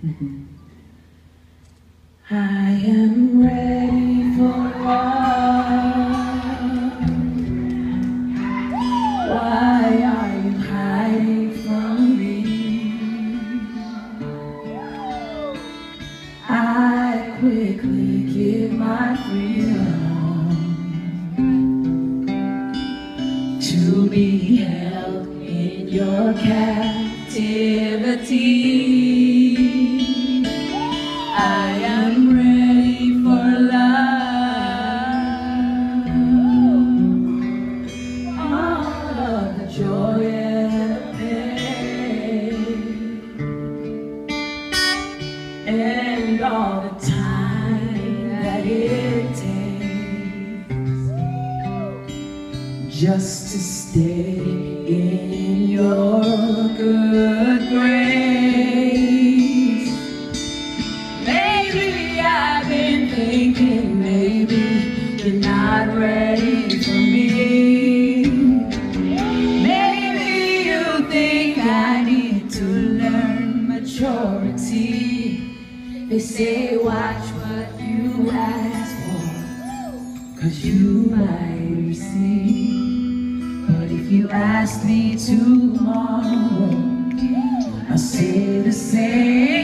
I am ready for love. Why are you hiding from me? I quickly give my freedom to be held in your captivity. And all the time that it takes just to stay Say watch what you ask for, cause you might receive. But if you ask me tomorrow, I'll say the same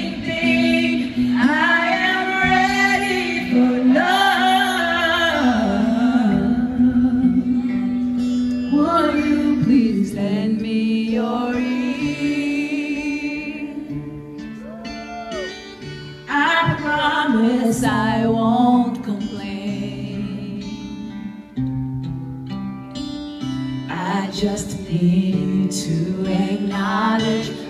promise I won't complain. I just need to acknowledge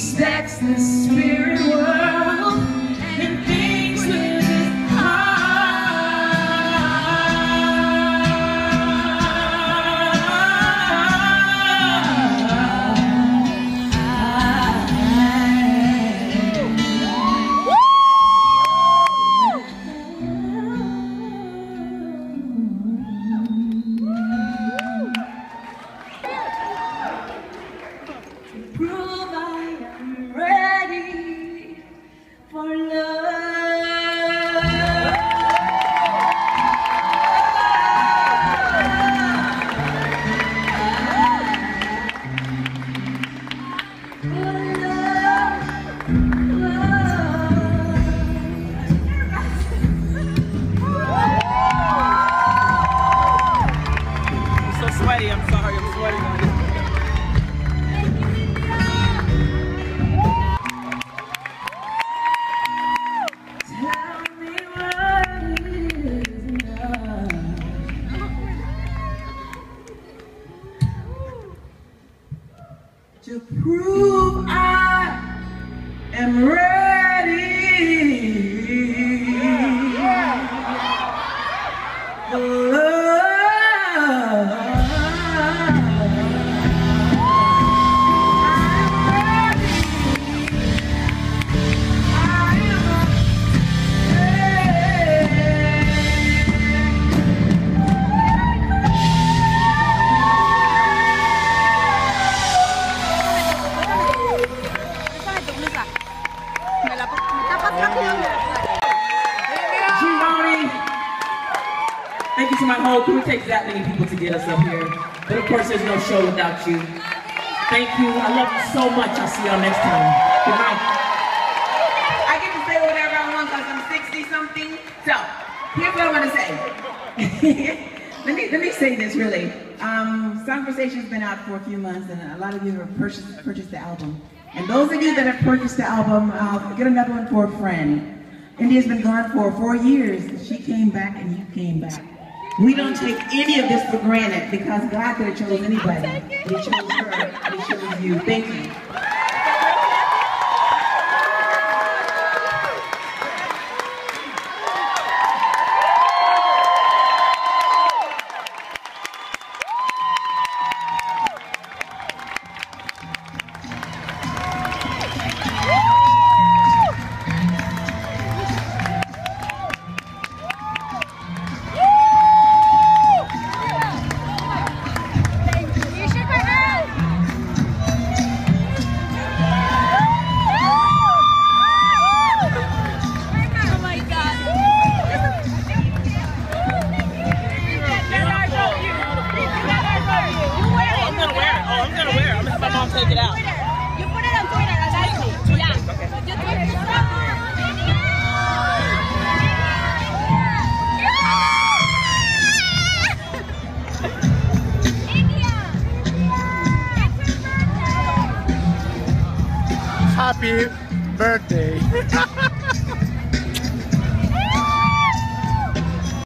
respects the spirit world, and thinks with his I prove I am ready Thank you to my whole crew. It takes that many people to get us up here. But of course, there's no show without you. Thank you. I love you so much. I'll see y'all next time. Good night. I get to say whatever I want because I'm 60 something. So, here's what I want to say. let me let me say this really. Um, Conversation's been out for a few months, and a lot of you have purchased purchased the album. And those of you that have purchased the album, uh, get another one for a friend. India's been gone for four years. She came back, and you came back. We don't take any of this for granted because God could have chose anybody. He chose her. He chose you. Thank you. take it out. You put it on Twitter. I got you. Yeah. Okay. You tweet yourself. Happy birthday.